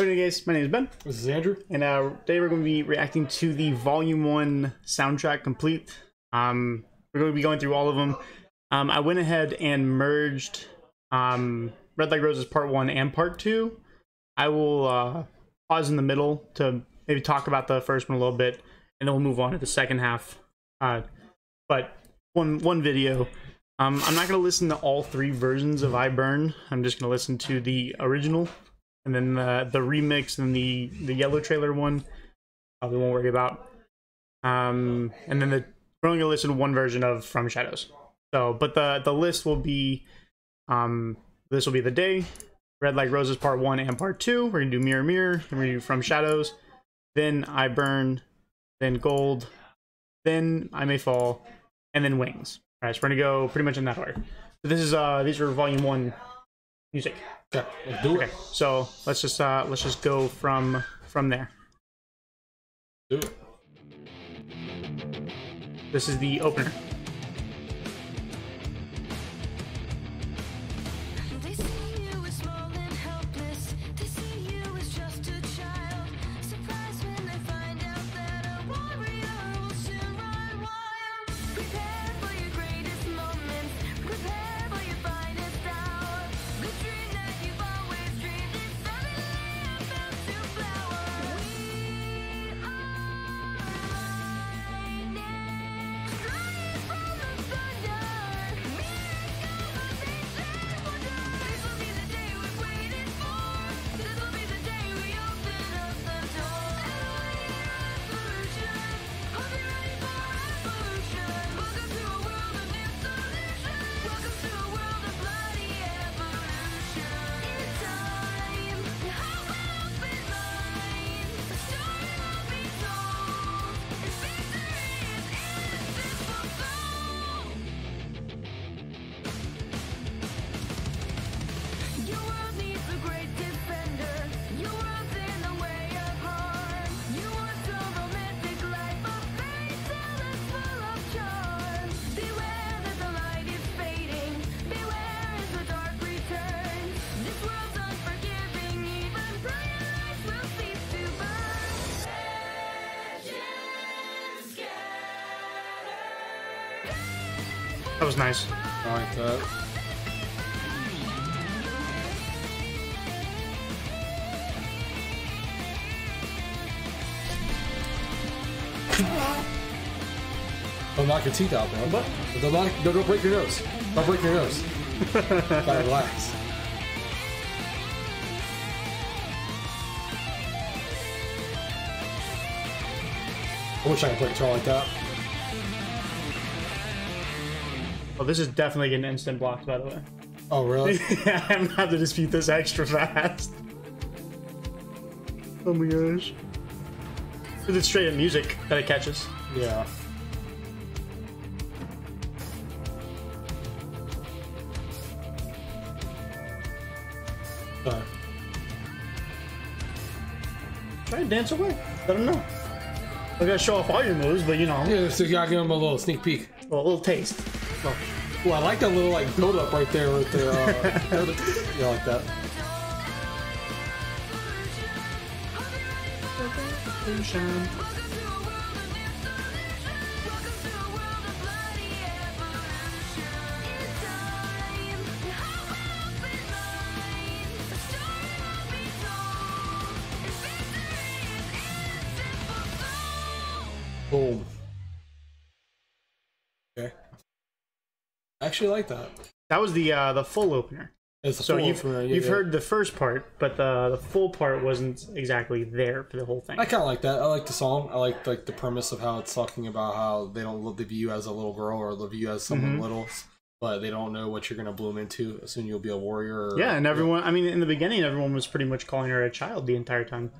Hey guys, my name is Ben, This is Andrew. and uh, today we're going to be reacting to the Volume 1 soundtrack complete. Um, we're going to be going through all of them. Um, I went ahead and merged um, Red Light Roses Part 1 and Part 2. I will uh, pause in the middle to maybe talk about the first one a little bit, and then we'll move on to the second half. Uh, but one one video. Um, I'm not going to listen to all three versions of I Burn. I'm just going to listen to the original and then the the remix and the the yellow trailer one uh, we won't worry about. Um and then the we're only gonna listen to one version of from shadows. So but the the list will be um this will be the day. Red light roses part one and part two. We're gonna do mirror mirror. We're gonna do from shadows. Then i burn. Then gold. Then i may fall. And then wings. All right so we're gonna go pretty much in that order. So this is uh these are volume one music Okay, let's do it. Okay, so let's just uh let's just go from from there. Do it. This is the opener. Was nice. I like that. Don't knock your teeth out, bro. What? Don't, knock, don't, don't break your nose. Don't break your nose. Gotta relax. I wish I could play guitar like that. Well, this is definitely getting instant blocked, by the way. Oh, really? I'm gonna have to dispute this extra fast. Oh my gosh. Because it's straight up music that it catches. yeah. Sorry. Try and dance away. Let them know. I gotta show off all your moves, but you know, Yeah, so you gotta give him a little sneak peek. well, a little taste. Oh. Well, I like that little like build up right there with the uh, yeah, like that. Boom. Actually like that. That was the uh, the full opener. A So full you've opener, yeah, you've yeah. heard the first part, but the the full part wasn't exactly there for the whole thing. I kind of like that. I like the song. I like like the premise of how it's talking about how they don't look the view as a little girl or the view as someone Mhm. little, but they don't know what you're gonna bloom into. As soon you'll be a warrior. Or, Yeah, and everyone. I mean, in the beginning, everyone was pretty much calling her a child the entire time.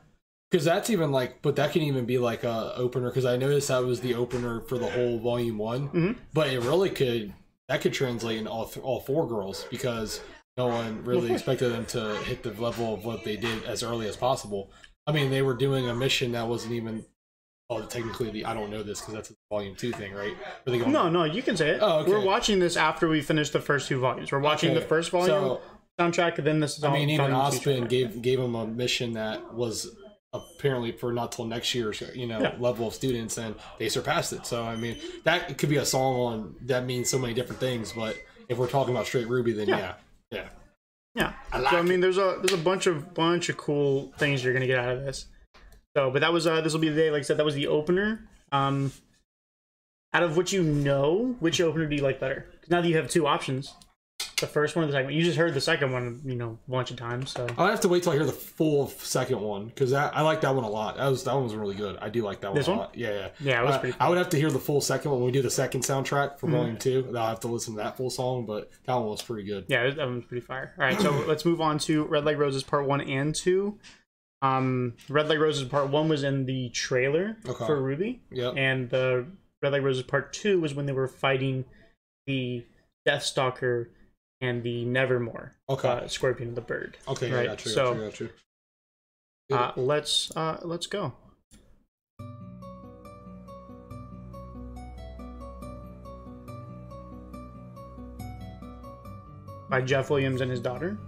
because that's even like, but that can even be like a opener. Because I noticed that was the opener for the whole volume one, Mhm. but it really could that could translate in all th- all four girls because no one really expected them to hit the level of what they did as early as possible. I mean, they were doing a mission that wasn't even. Oh, technically, the I don't know this because that's a volume two thing, right? Going? No, no, you can say it. Oh, okay. We're watching this after we finish the first two volumes. We're watching Okay, the first volume, so- soundtrack. And then this is I mean, even Volume two Osmond soundtrack. gave gave him a mission that was apparently for not till next year's you know Yeah. level of students, and they surpassed it. So I mean, that could be a song on that means so many different things. But if we're talking about straight Ruby, then Yeah. yeah, yeah. I so I mean, there's a there's a bunch of bunch of cool things you're gonna get out of this. So, but that was uh this will be the day. Like I said, that was the opener. Um, out of what you know, which opener do you like better? now that you have two options, the first one, or the second one. You just heard the second one, you know, a bunch of times. So I'll have to wait till I hear the full second one because I like that one a lot. That was that one was really good. I do like that one This a one? lot. Yeah, yeah. yeah, it was I, pretty. I would have to hear the full second one when we do the second soundtrack for Mhm. Volume Two. I'll have to listen to that full song, but that one was pretty good. Yeah, that one was pretty fire. All right, so let's move on to Red Light Roses Part One and Two. Um, Red Light Roses Part One was in the trailer Okay. for Ruby. Yep. and the Red Light Roses Part Two was when they were fighting the Deathstalker and the Nevermore, Okay. uh, Scorpion the Bird. okay. Yeah, right, got you. so- got you. Got. Uh, let's uh, let's go. By Jeff Williams and his daughter.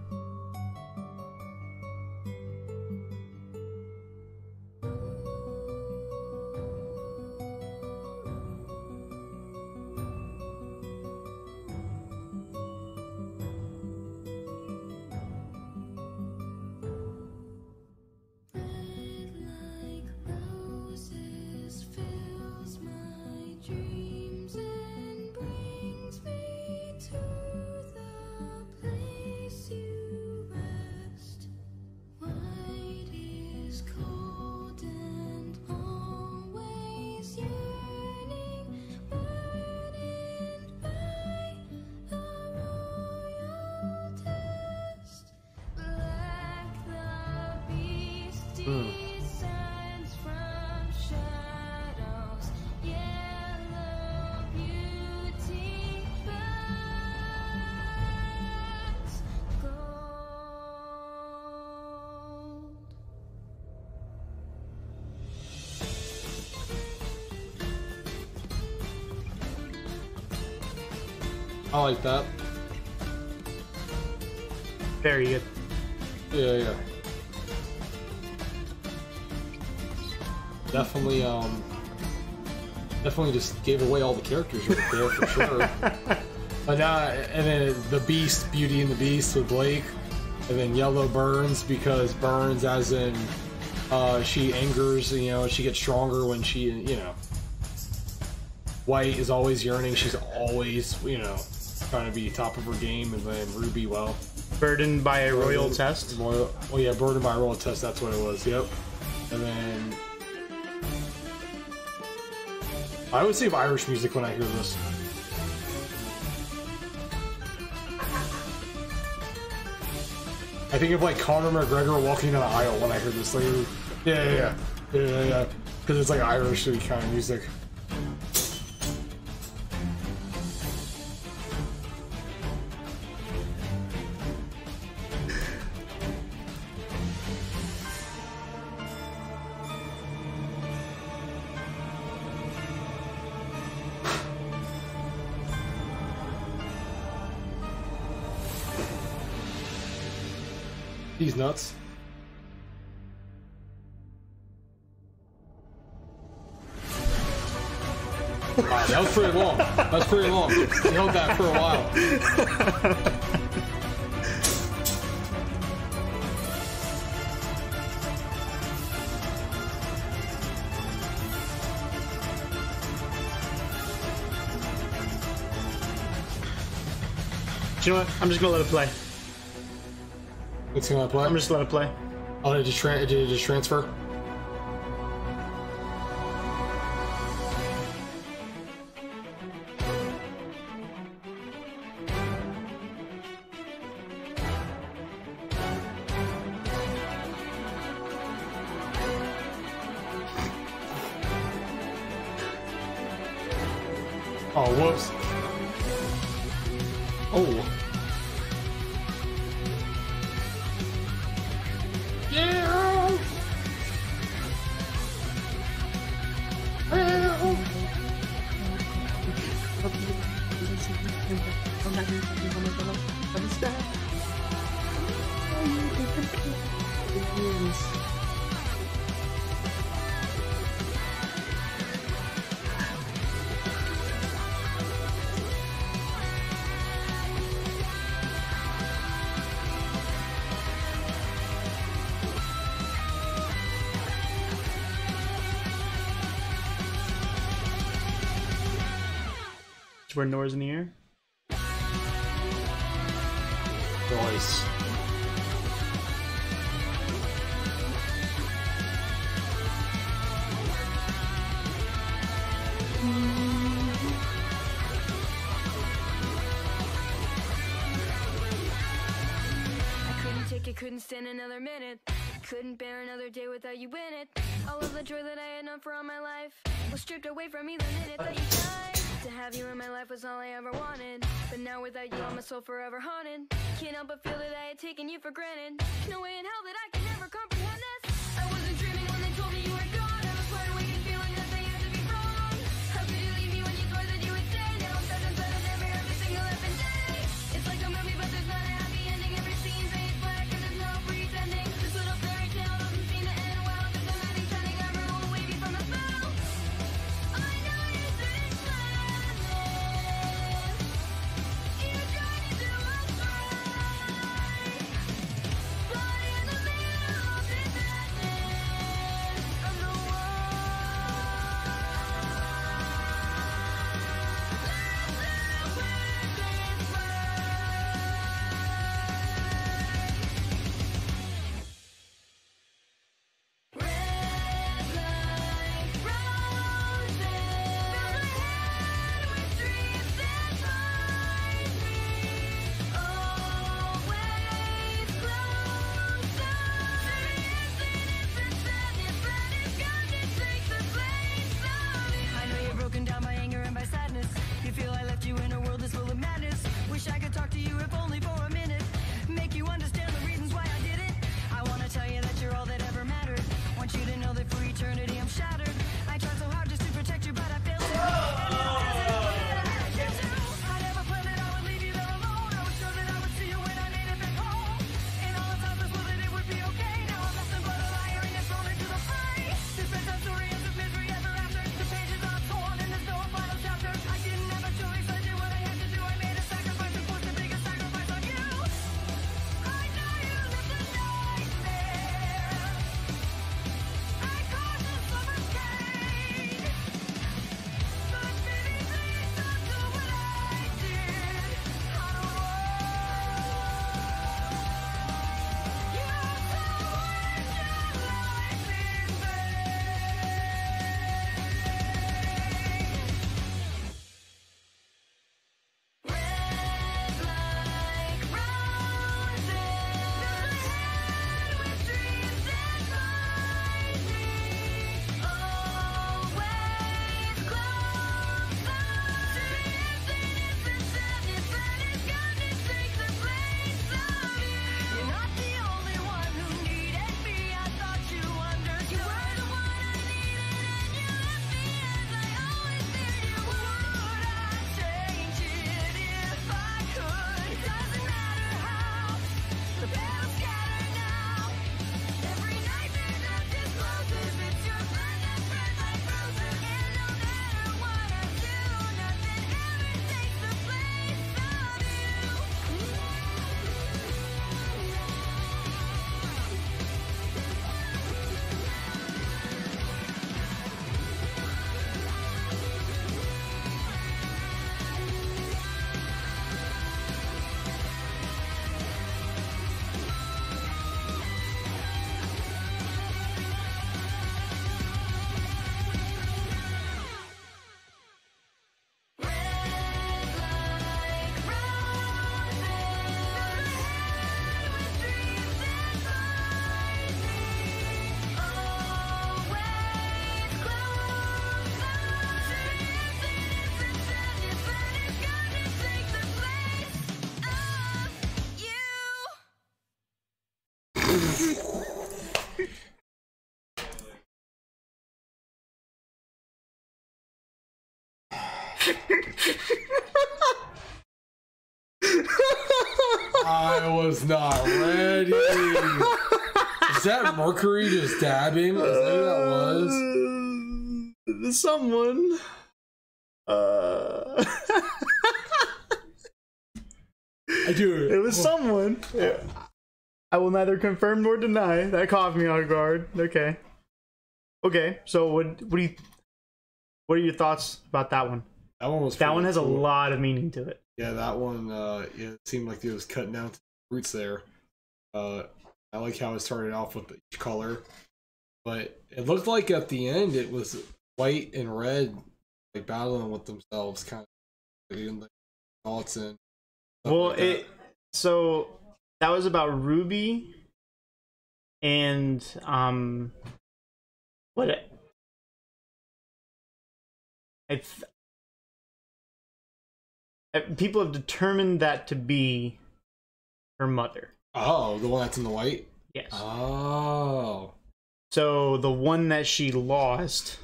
I like that. Very good. Yeah, yeah. Definitely, um, definitely just gave away all the characters right there for sure. But now, and then the Beast, Beauty and the Beast with Blake, and then Yellow Burns because Burns, as in, uh, she angers. You know, she gets stronger when she, you know. White is always yearning. She's always, you know, trying to be top of her game, and then Ruby, well, Burdened by a royal test. Royal, oh yeah, burdened by a royal test. That's what it was. Yep. And then I always think of Irish music when I hear this. I think of like Conor McGregor walking down the aisle when I hear this. Like, yeah, yeah, yeah, yeah, yeah, yeah. Because it's like Irish kind of music. Nuts. Wow, that was pretty long. That was pretty long. He held that for a while. Do you know what? I'm just gonna let it play. It's gonna play. I'm just gonna let it play. Oh, did it just, tra- did it just transfer? Noise. in the air. Nice. couldn't stand another minute couldn't bear another day without you in it all of the joy that i had known for all my life was stripped away from me the minute that you died to have you in my life was all I ever wanted. But now without you, I'm a soul forever haunted. Can't help but feel that I had taken you for granted. No way in hell that I. I was not ready. Is that Mercury just dabbing? Is that who that was? Uh, someone. Uh. I do. It was someone. Yeah. I will neither confirm nor deny. That caught me off guard. Okay. Okay. So what? What do you? What are your thoughts about that one? That one was. That one has a lot of meaning to it. Yeah, that one. Uh, yeah, it seemed like it was cutting down to the roots there. Uh, I like how it started off with each color, but it looked like at the end it was white and red, like battling with themselves, kind of like, thoughts and. Well, like it. So that was about Ruby. And um, what? It, I people have determined that to be her mother. Oh, the one that's in the white. Yes. Oh. So the one that she lost,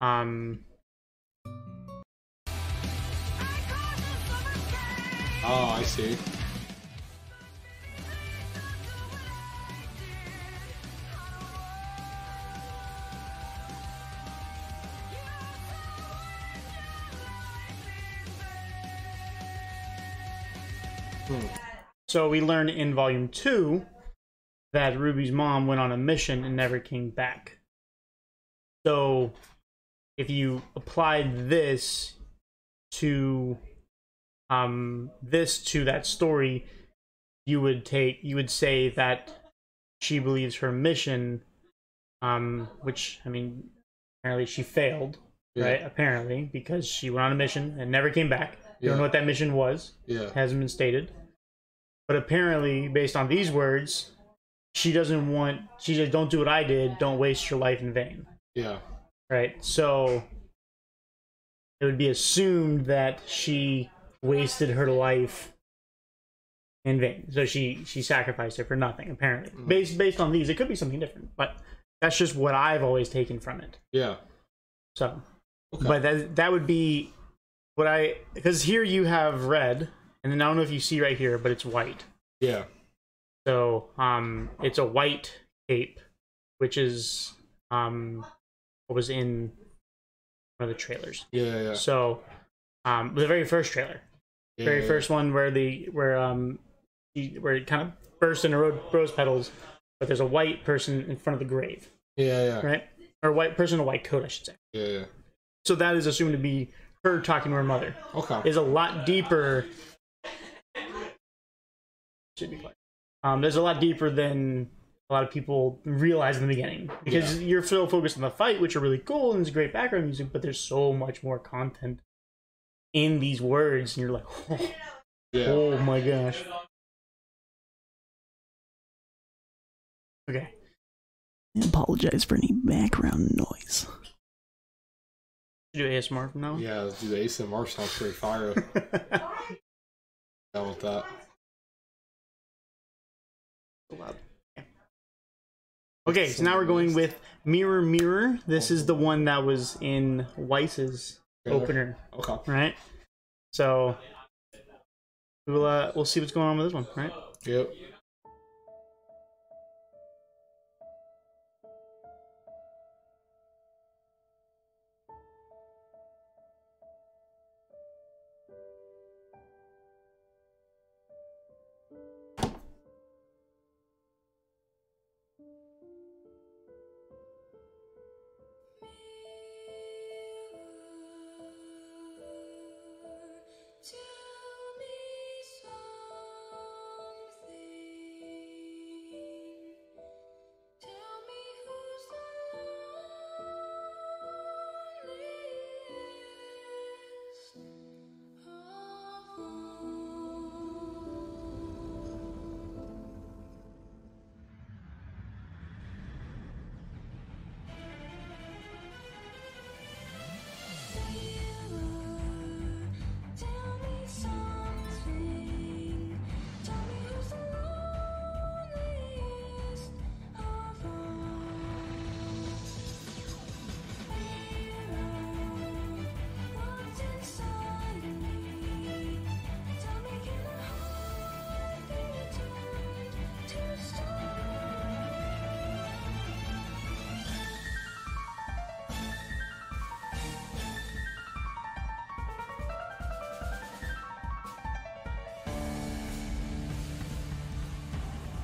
um, Oh, I see. So we learn in volume two that Ruby's mom went on a mission and never came back. So if you applied this to um this to that story, you would take you would say that she believes her mission um which I mean apparently she failed, Yeah. right? Apparently because she went on a mission and never came back. You don't know what that mission was Yeah. hasn't been stated. But apparently, based on these words, she doesn't want. She says, "Don't do what I did. Don't waste your life in vain." Yeah. Right. So it would be assumed that she wasted her life in vain. So she she sacrificed it for nothing. Apparently, Mhm. based based on these, it could be something different. But that's just what I've always taken from it. Yeah. So, Okay. but that that would be what I because here you have red, and then I don't know if you see right here, but it's white. Yeah. So um, it's a white cape, which is um, what was in one of the trailers. Yeah. Yeah. So um, the very first trailer, yeah, very yeah. first one where the where um he- where it kind of bursts into ro- rose petals, but there's a white person in front of the grave, Yeah. Yeah. right? Or white person in a white coat, I should say. Yeah. Yeah. So that is assumed to be her talking to her mother. Okay. Is a lot deeper. Should be quiet. Um, there's a lot deeper than a lot of people realize in the beginning because you're so focused on the fight, which are really cool and it's great background music, but there's so much more content in these words, and you're like, oh, Yeah. oh my gosh. Okay. Apologize for any background noise. Do ASMR from now. Yeah. Dude, the ASMR sounds pretty fire. Down with that. Okay, so now we're going with Mirror Mirror. This is the one that was in Weiss's opener, Okay. right? So we'll uh, we'll see what's going on with this one, right? Yep.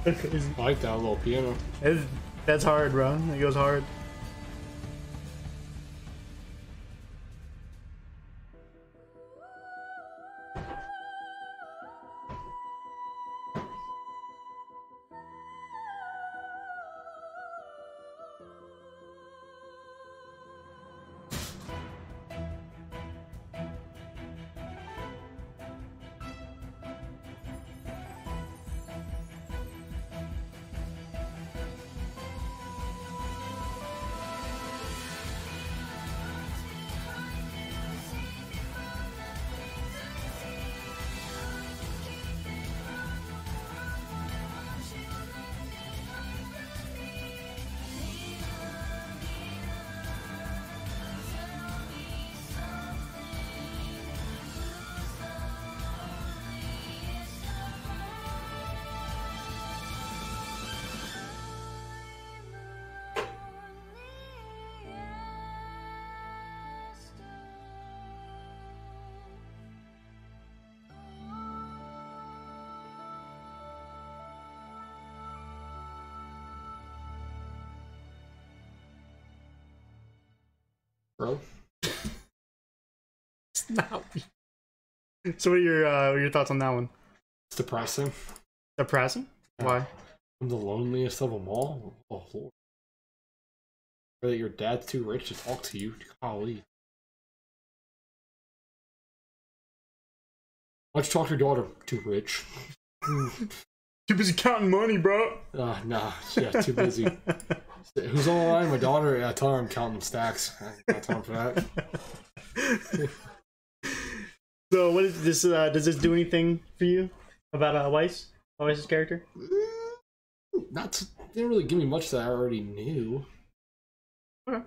I like that little piano. That's, that's hard, bro. It goes hard. Bro. It's not. So, what are your uh, what are your thoughts on that one? It's depressing. Depressing? Why? I'm the loneliest of them all. Oh lord. Or that your dad's too rich to talk to you. Golly. Why'd you talk to your daughter? Too rich. Too busy counting money, bro. Uh, nah, yeah, too busy. Who's on the line? My daughter? Yeah, I tell her I'm counting stacks. I got time for that. So, what is this? Uh, does this do anything for you about uh, Weiss? Weiss's character? Not to, didn't really give me much that I already knew. Okay.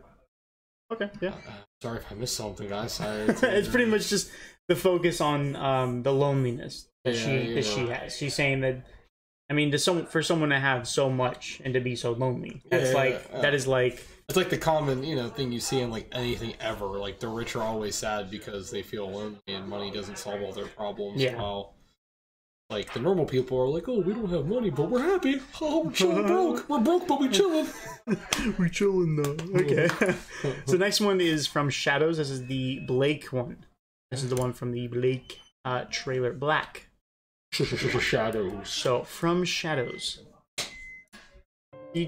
Okay. Yeah. Uh, sorry if I missed something, guys. I, it's pretty much just the focus on um, the loneliness that Yeah, she yeah. that she has. She's saying that, I mean, to some for someone to have so much and to be so lonely, that's Yeah, like yeah. that is like It's like the common, you know, thing you see in like anything ever. Like the rich are always sad because they feel lonely and money doesn't solve all their problems. Yeah. While like the normal people are like, oh, we don't have money, but we're happy. Oh, we're chilling broke. We're broke, but we chilling. we chilling though. Okay. so next one is from Shadows. This is the Blake one. This is the one from the Blake uh, trailer. Black. Shadows. So from Shadows. All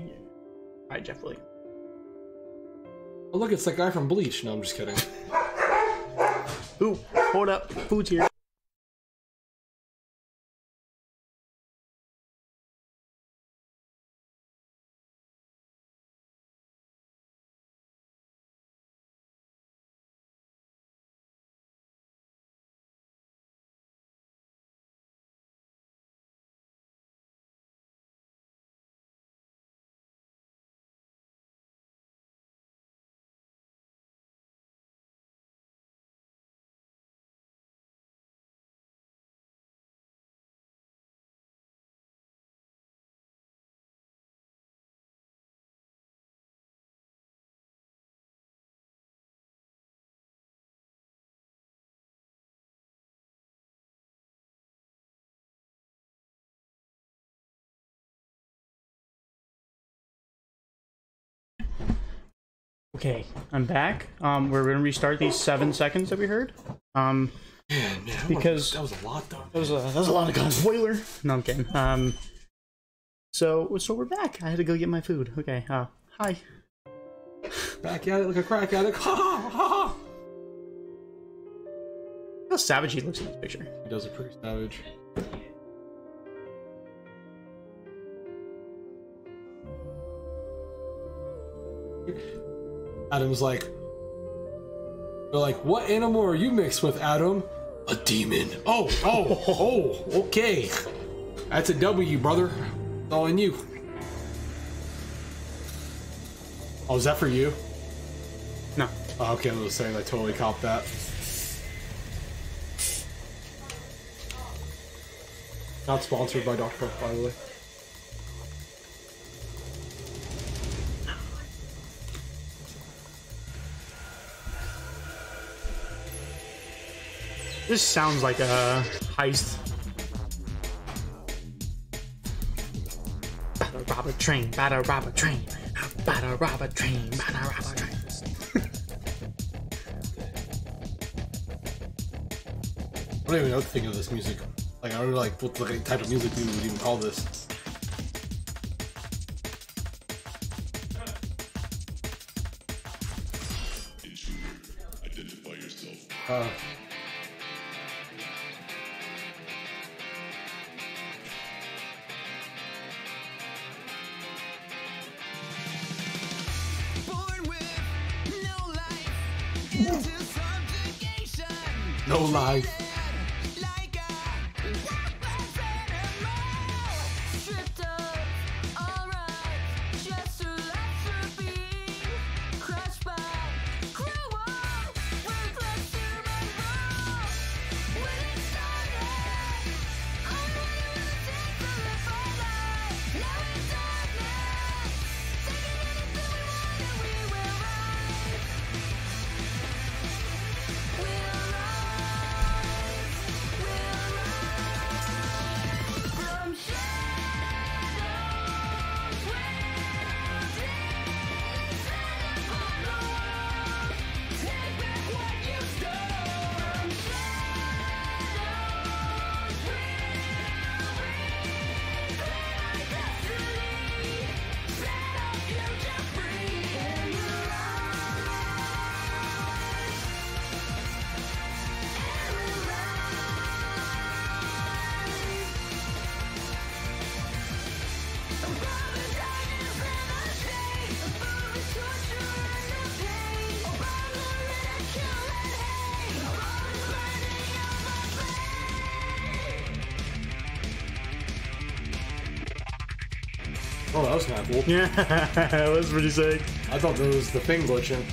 right, Jeff Williams. Oh, look, it's that guy from Bleach. No, I'm just kidding. Ooh, hold up, food's here. Okay, I'm back. Um, we're gonna restart these seven seconds that we heard. Um, Man, man, that Because- was, that was a lot though. that was a that was a lot of guns. Spoiler. No, I'm kidding. Um, so so we're back. I had to go get my food. Okay. Uh, hi. Back at it like a crack addict. Ha ha ha! Look How savage he looks in this picture. He does a pretty savage. Adam's like, they're like, what animal are you mixed with, Adam? A demon. Oh, oh, oh, okay. That's a W, brother. It's all in you. Oh, is that for you? No. Oh, okay, I was saying I totally copped that. Not sponsored by Dr. Pepper, by the way. This sounds like a heist. rob a train, batter rob a train, batter rob a train, batter rob a train. I don't even know what to think of this music. Like I don't know like what type of music we would even call this. Was kind of cool. Yeah, that was pretty sick. I thought that was the thing glitching.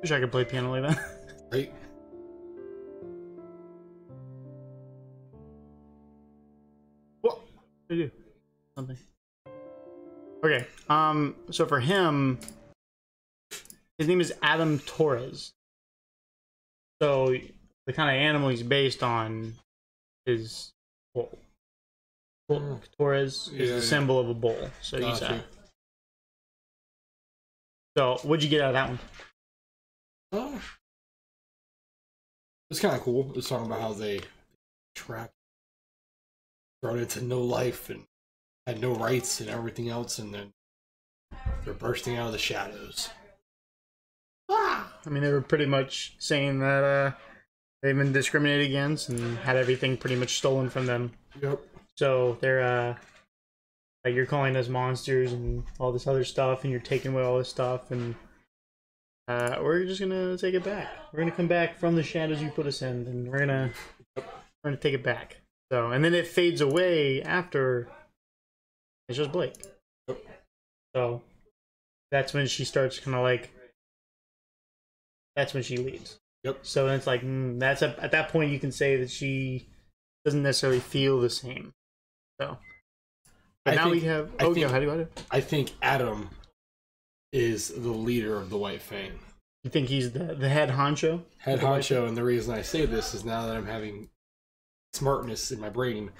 Wish I could play piano like that. Right? What? I do something. Okay. Um. So for him, his name is Adam Taurus. So the kind of animal he's based on is bull. Bull. Taurus is Yeah, yeah. the symbol of a bull. So he's Gotcha. a. So what'd you get out of that one? Oh. It's kind of cool. It's talking about how they trapped, brought into no life and had no rights and everything else, and then they're bursting out of the shadows. Ah! I mean, they were pretty much saying that uh, they've been discriminated against and had everything pretty much stolen from them. Yep. So they're uh like you're calling us monsters and all this other stuff, and you're taking away all this stuff, and uh, we're just gonna take it back. We're gonna come back from the shadows you put us in, and we're gonna we're gonna take it back. So and then it fades away after. It's just Blake. So that's when she starts kind of like. That's when she leaves. Yep. So then it's like mm, that's a, at that point you can say that she doesn't necessarily feel the same. So, but I now we think- have. I Oh, think- yeah. How do you? I think Adam is the leader of the White Fang. You think he's the the head honcho? Head honcho, and the reason I say this is now that I'm having smartness in my brain,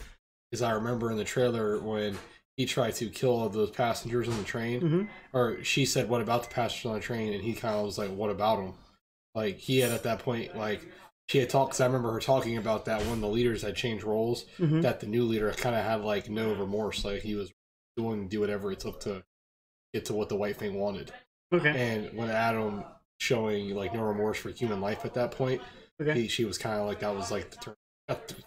is I remember in the trailer when he tried to kill all those passengers on the train, Mhm. or she said, "What about the passengers on the train?" And he kind of was like, "What about them?" Like he had at that point, like she had talked. Cause I remember her talking about that when the leaders had changed roles. Mhm. That the new leader kind of had like no remorse, like he was willing to do whatever it took to get to what the White Fang wanted. Okay. And when Adam showing like no remorse for human life at that point, Okay. he, she was kind of like that was like the turn.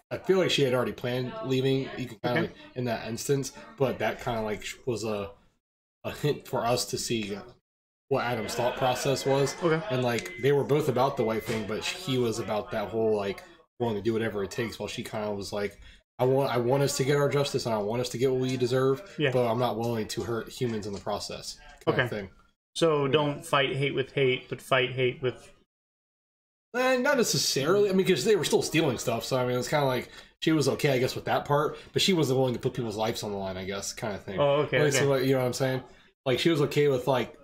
I feel like she had already planned leaving. You can kind of Okay. like, in that instance, but that kind of like was a a hint for us to see what Adam's thought process was. Okay. And like they were both about the white Fang, but he was about that whole like willing to do whatever it takes. While she kind of was like, I want I want us to get our justice and I want us to get what we deserve, Yeah. but I'm not willing to hurt humans in the process. Okay. thing. So don't fight hate with hate, but fight hate with. Eh, not necessarily. I mean, because they were still stealing stuff. So I mean, it's kind of like she was okay, I guess, with that part, but she wasn't willing to put people's lives on the line. I guess, kind of thing. Oh, okay. Like, so, okay. like, you know what I'm saying? Like she was okay with like,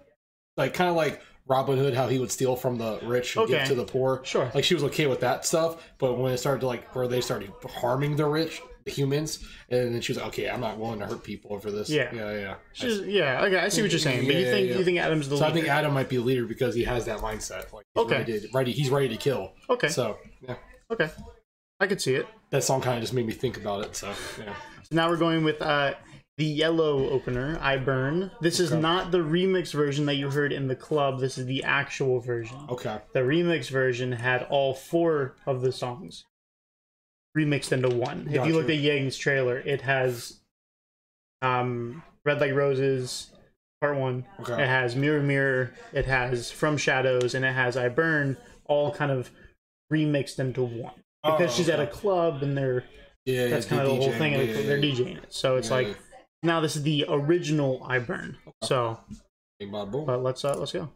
like kind of like Robin Hood, how he would steal from the rich and Okay. give to the poor. Sure. Like she was okay with that stuff, but when it started to like where they started harming the rich, the humans, and then she was like, okay, I'm not willing to hurt people over this. Yeah. yeah, yeah. She's- yeah. Okay. I see what you're saying. But you Yeah, think yeah. you think Adam's the So I think Adam might be a leader because he has that mindset. Like he's Okay. ready, to, ready, he's ready to kill. Okay. So yeah, Okay. I could see it. that song kind of just made me think about it. So yeah. So now we're going with uh, the yellow opener, I Burn. This is Okay. not the remix version that you heard in the club. This is the actual version. Okay. The remix version had all four of the songs remixed into one. If you look at Yang's trailer, it has um, Red Like Roses, part one. Okay. It has Mirror Mirror. It has From Shadows, and it has I Burn, all kind of remixed into one. Because Oh, she's at a club and they're Yeah, that's yeah, kind of the whole thing. yeah, they're. DJing it, so it's like. Now this is the original I Burn. So, Bing, bada, boom. but let's uh, let's go.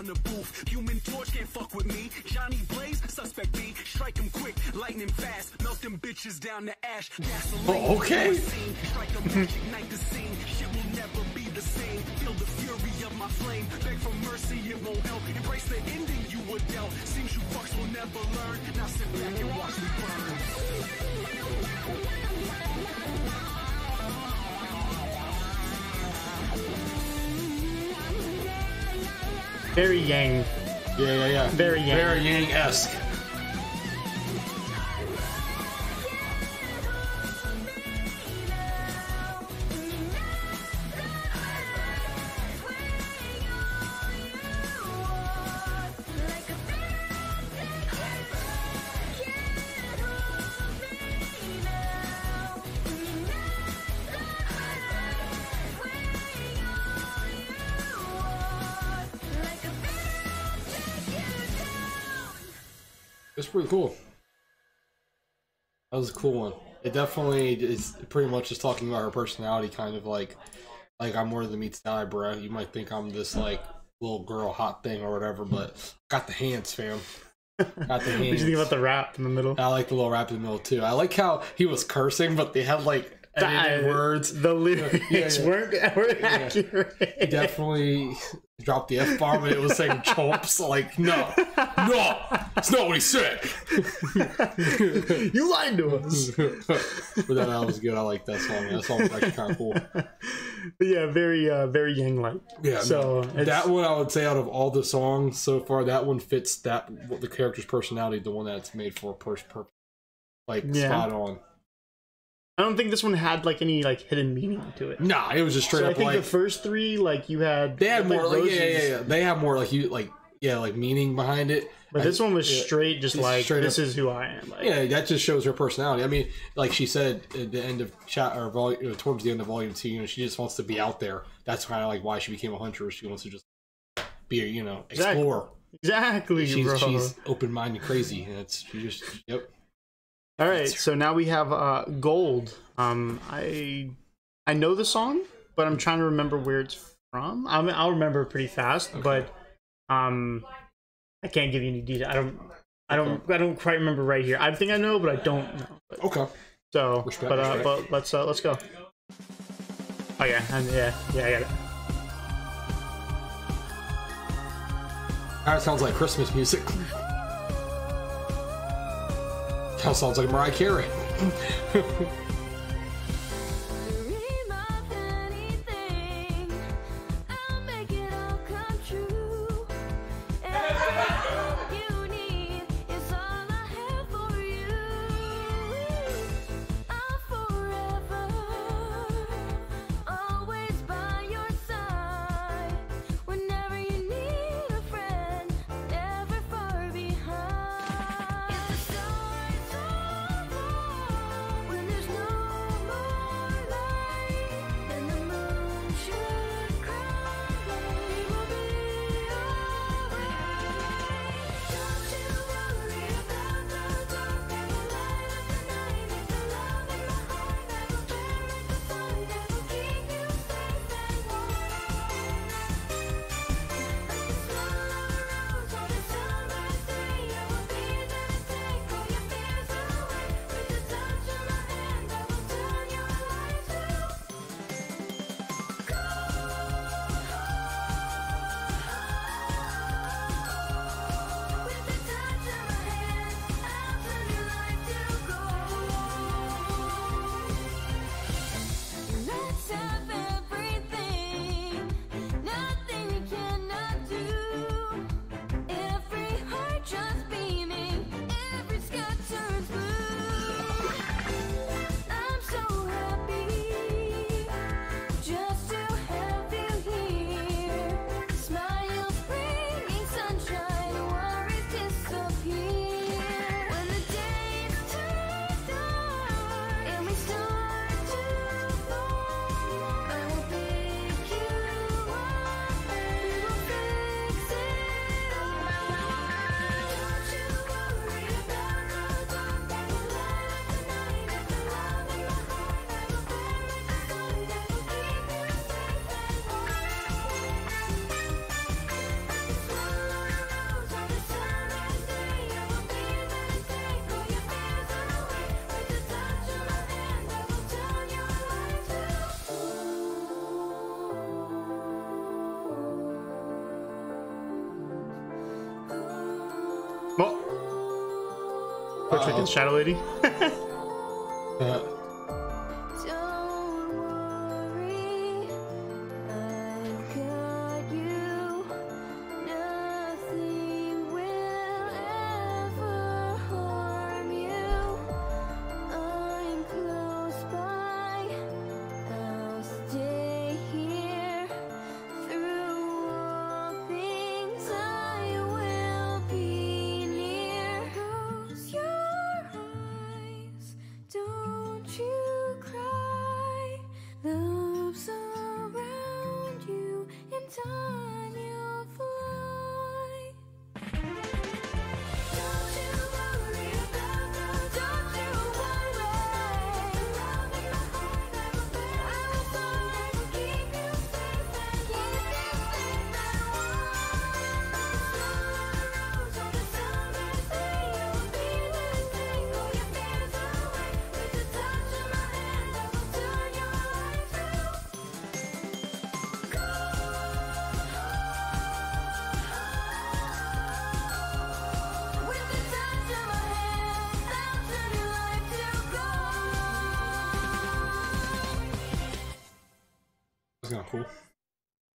Down the booth. Human torch can't fuck with me. Johnny Blaze, suspect B. Strike him quick, lightning fast. Melt them bitches down to ash. Gasoline. Oh, okay. Strike a match, ignite the scene. Shit will never be the same. Feel the fury of my flame. Beg for mercy, it won't help. Embrace the ending you were dealt. Seems you fucks will never learn. Very Yang. Yeah, yeah, yeah. Very Yang. Very Yang esque. It's pretty cool. That was a cool one. It definitely is pretty much just talking about her personality, kind of like, like I'm more than meets the eye, bro. You might think I'm this like little girl hot thing or whatever, but got the hands, fam. Got the What do you think about the rap in the middle? I like the little rap in the middle too. I like how he was cursing, but they had like edited Uh, words. The lyrics Yeah, yeah. weren't, weren't accurate. He definitely dropped the F bomb and it was saying chomps. Like, no, no, it's not what he said. you lied to us. but that, that was good. I like that song. That song was actually kind of cool. But yeah, very uh, very Yang like. Yeah, So that one I would say out of all the songs so far, that one fits that what the character's personality, the one that's made for first purpose, like Yeah. spot on. I don't think this one had like any like hidden meaning to it. Nah, it was just straight So I think like the first three, like you had, they had more. Like, yeah, yeah, yeah. They have more like you like yeah like meaning behind it. But this one was straight, just like straight this up- is who I am. Like, Yeah, that just shows her personality. I mean, like she said at the end of chat or volume, towards the end of volume two, you know, she just wants to be out there. That's kind of like why she became a hunter. She wants to just be, a, you know, Exactly. explore. exactly, She's bro. she's open minded, crazy, and it's she just yep. All right, so now we have uh, Gold. Um, I I know the song, but I'm trying to remember where it's from. I mean, I'll remember pretty fast, but um, I can't give you any detail. I don't. I don't. I don't quite remember right here. I think I know, but I don't know. But- Okay. so, Respect, but uh, but let's uh, let's go. Oh yeah, and yeah, yeah, I got it. That sounds like Christmas music. That sounds like Mariah Carey. Trick and Shadow Lady. Uh,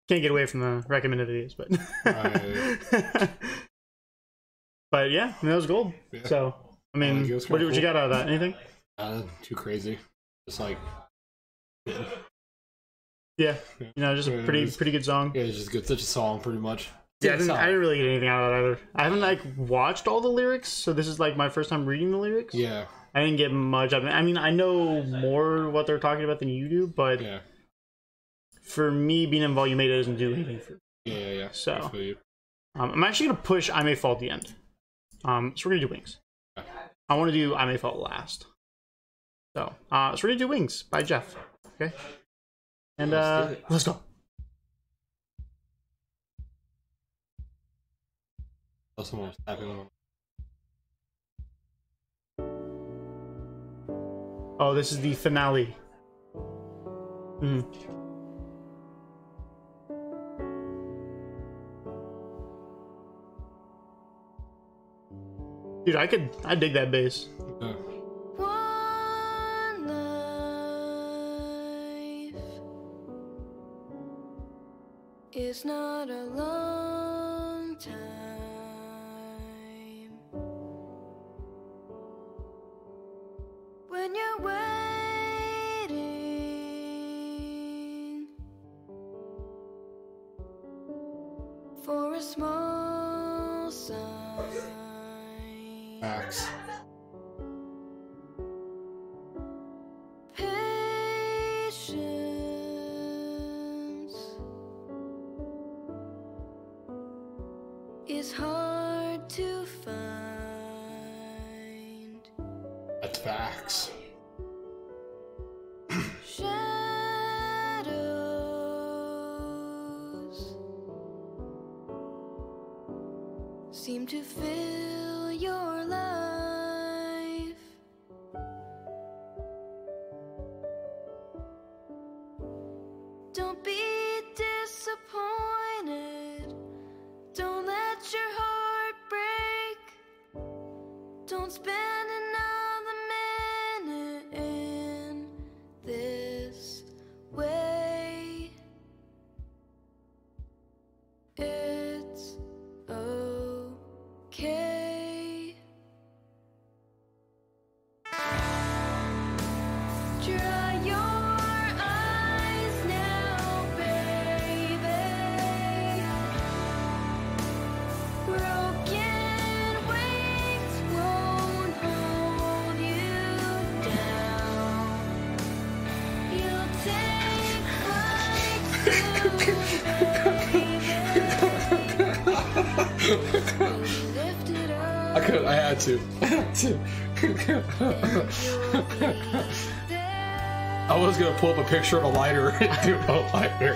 Can't get away from the recommended videos, but Right. but yeah, I mean, that was gold. Yeah. So I mean, like it what, kinda what you cool. got out of that? Anything? Uh, too crazy. Just like, yeah, Yeah, you know, just a pretty was- pretty good song. yeah, it's just good. Such a song, pretty much. Yeah, I didn't, I didn't really get anything out of that either. I haven't like watched all the lyrics, so this is like my first time reading the lyrics. Yeah, I didn't get much of it. I mean, I know more what they're talking about than you do, but yeah, for me, being in volume eight it doesn't do anything for. yeah, yeah. yeah. So- um, I'm actually gonna push I May Fall at the end. Um, so we're gonna do Wings. I want to do I May Fall last. So, uh, so we're gonna do Wings by Jeff. Okay. And Let's uh, let's go. Oh, someone was tapping on. Oh, this is the finale. Hmm. Dude, I could, I dig that bass. Uh, One life is not a seem to fill your life. I could. I had to. I had to. I was gonna pull up a picture of a lighter and do a lighter.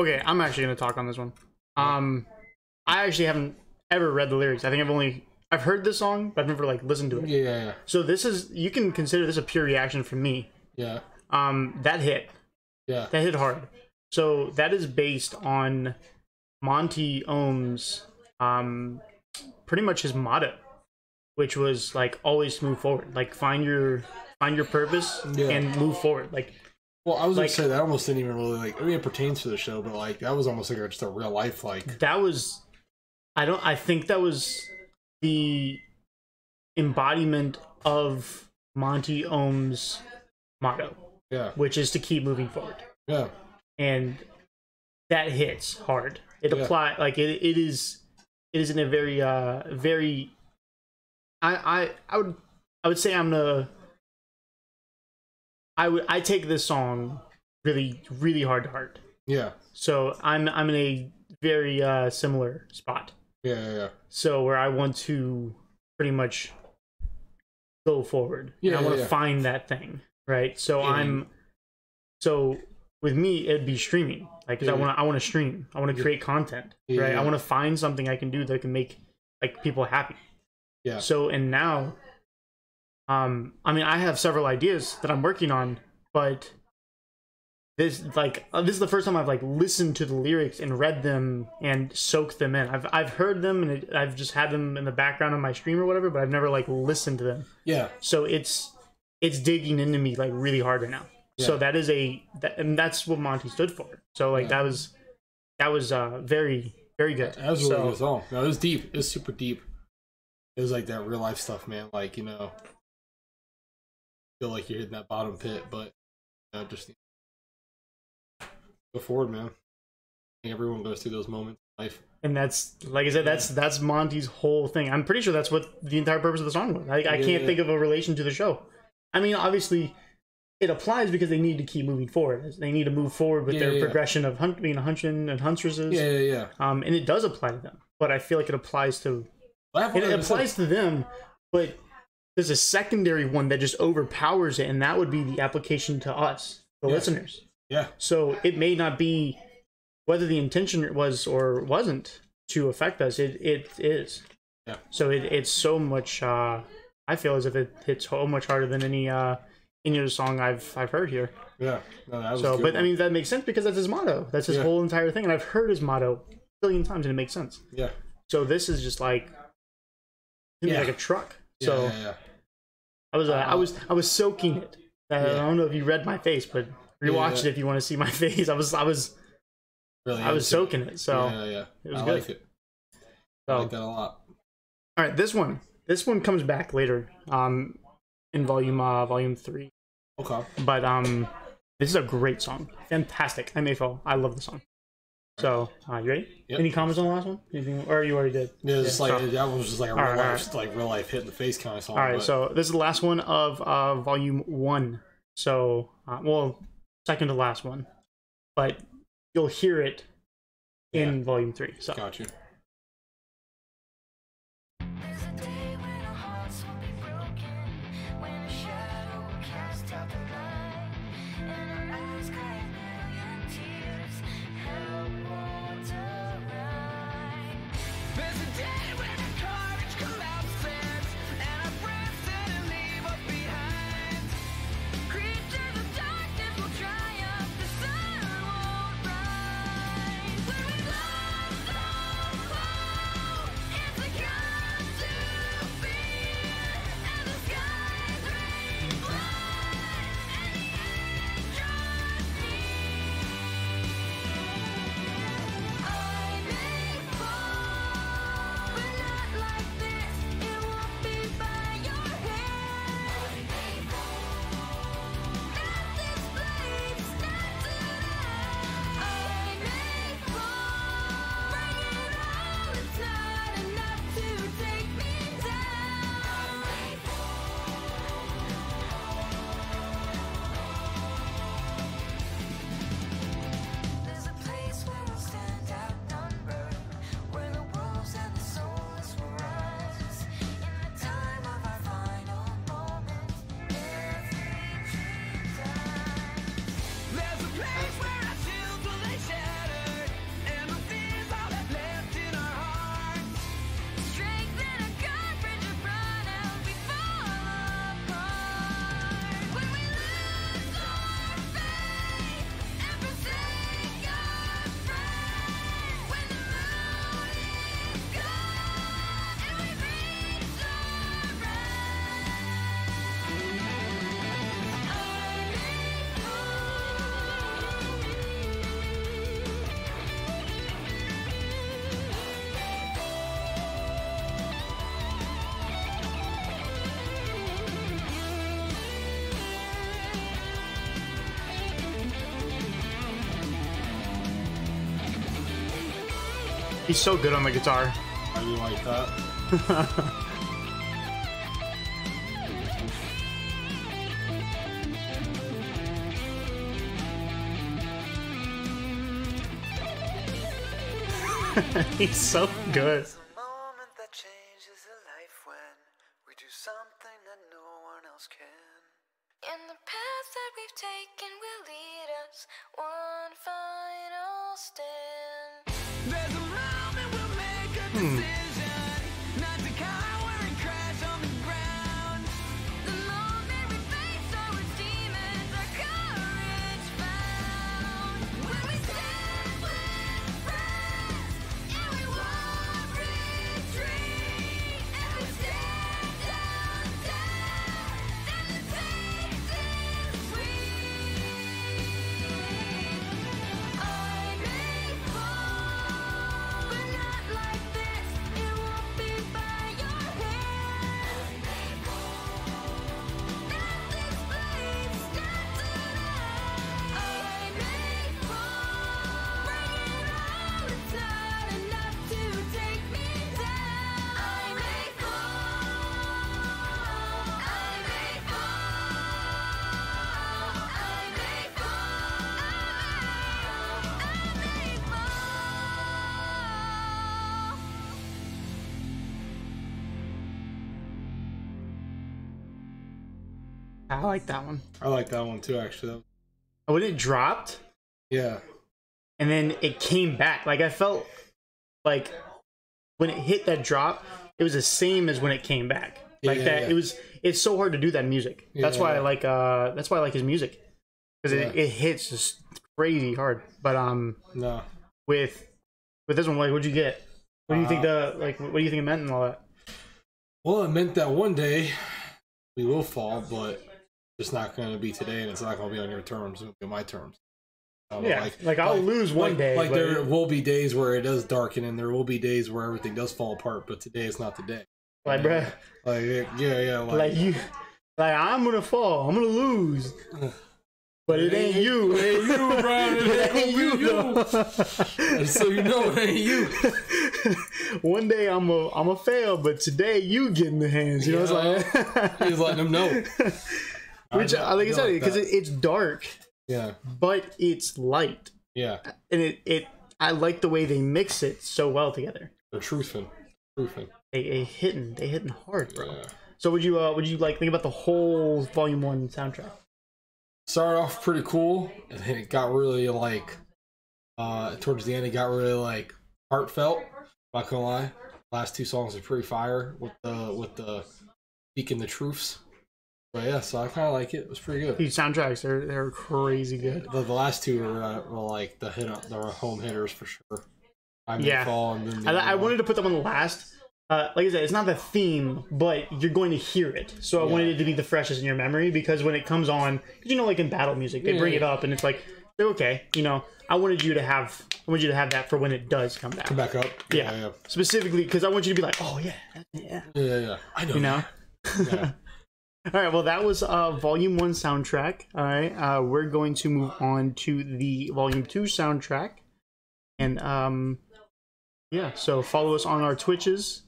Okay, I'm actually gonna talk on this one. Um, I actually haven't ever read the lyrics. I think I've only I've heard this song, but I've never like listened to it. Yeah, yeah. So this is you can consider this a pure reaction from me. Yeah, Um, that hit, yeah. that hit hard. So that is based on Monty Oum's um, pretty much his motto, which was like always move forward, like find your find your purpose Yeah. and move forward. Like Well, I was Like- gonna say that almost didn't even really like. I mean, it pertains to the show, but like that was almost like a, just a real life like. that was i don't i think that was the embodiment of monty Oum's motto Yeah, which is to keep moving forward yeah, and that hits hard it Yeah. apply like it, it is it is in a very uh very i i i would i would say i'm the i would i take this song really really hard to heart yeah, so i'm i'm in a very uh similar spot yeah, yeah, yeah. so where I want to pretty much go forward. Yeah, I want to yeah. find that thing, right? So Yeah. I'm so with me it'd be streaming. Like 'cause I want to I want to stream. I want to create content, right? I want to find something I can do that can make like people happy. Yeah. So and now um I mean I have several ideas that I'm working on, but this like uh, this is the first time I've like listened to the lyrics and read them and soaked them in. I've I've heard them and it, I've just had them in the background of my stream or whatever, but I've never like listened to them. Yeah, So it's it's digging into me like really hard right now. So that is a that, and that's what Monty stood for. So like Yeah. that was that was uh very very good. that was really so, good song. No, it was deep. It was super deep. It was like that real life stuff, man. Like you know, feel like you're hitting that bottom pit, but you know, just go forward, man. Everyone goes through those moments in life. and that's like I said, that's that's Monty's whole thing. I'm pretty sure that's what the entire purpose of the song was. I, I can't yeah. think of a relation to the show. I mean, obviously, it applies because they need to keep moving forward. They need to move forward with Yeah, their yeah, yeah. progression of hunt, being a huntsmen and huntresses. Yeah, yeah, yeah. Um, and it does apply to them, but I feel like it applies to on it it, applies to them, but there's a secondary one that just overpowers it, and that would be the application to us, the Yeah. listeners. Yeah, So it may not be whether the intention was or wasn't to affect us. It it is. Yeah. So it, it's so much. Uh, I feel as if it hits so much harder than any uh any other song I've I've heard here. yeah. No, that was So, but I mean that makes sense because that's his motto. That's his Yeah. whole entire thing, and I've heard his motto a billion times, and it makes sense. yeah, So this is just like, Yeah. like a truck. Yeah, So yeah, yeah. I was uh, I was I was soaking it. Uh, I don't know if you read my face, but rewatch Yeah. it if you want to see my face. I was I was Really, I was into it. soaking it. So yeah, yeah, it was I good. like it. so I like that a lot. all right, this one this one comes back later. Um, in volume uh volume three. Okay. But um, this is a great song. Fantastic. I may fall. I love the song. So, uh, you ready? Yep. Any comments on the last one? Anything, or you already did? Yeah, it's Yeah, like so- that one was just like a real right, life, like real life hit in the face kind of song. All right, but- so this is the last one of uh, volume one. So, uh, well, second to last one, but you'll hear it in volume three. So, got you. He's so good on the guitar. I really like that. he's so good. It's a moment that changes a I like that one. I like that one too, actually. When it dropped, Yeah. and then it came back. Like I felt like when it hit that drop, it was the same as when it came back. Like yeah, that. yeah. It was. It's so hard to do that in music. that's Yeah, why I like. Uh, that's why I like his music because it, Yeah. it hits just crazy hard. But um, No. with with this one, like, what'd you get? What do you think Uh, the like? What do you think it meant and all that? Well, it meant that one day we will fall, but it's not going to be today, and it's not going to be on your terms. It'll be on my terms. Um, Yeah, like, I'll lose one like- day, Like there will be days where it does darken, and there will be days where everything does fall apart. But today is not the day. Like, bruh, Like yeah, yeah, like, like you, like I'm gonna fall, I'm gonna lose, but it ain't you. It ain't you, Brian. It It ain't ain't you. you. so you know it ain't you. One day I'm a I'm a fail, but today you get in the hands. You know what I'm saying? He's letting them know. Which, I- I like I said, because it, it's dark, yeah, but it's light, yeah, and it it I like the way they mix it so well together. they're truthing, truthing. They, they hitting they hitting hard, bro. Yeah. So would you uh would you like think about the whole volume one soundtrack? started off pretty cool and then it got really like uh towards the end it got really like heartfelt not gonna lie last two songs are pretty fire with the with the speaking the truths but yeah so i kind of like it it was pretty good These soundtracks they're they're crazy good. the, the last two were, uh, were like the hit the home hitters for sure i Yeah. fall and then the I, I wanted to put them on the last. Uh, like I said, it's not the theme, but you're going to hear it. So I Yeah. wanted it to be the freshest in your memory because when it comes on, you know, like in battle music, they Yeah, bring it up and it's like they're okay. You know, I wanted you to have, I wanted you to have that for when it does come back. come back up Yeah. yeah Specifically because I want you to be like, oh yeah, yeah, yeah yeah, yeah. i know you know. All right, well, that was uh, Volume 1 soundtrack. All right, uh, we're going to move on to the Volume 2 soundtrack. And, um, yeah, so follow us on our Twitches,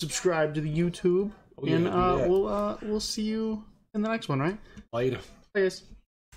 subscribe to the YouTube, Oh, yeah, and uh, we'll, uh, we'll see you in the next one, right? later Bye, guys.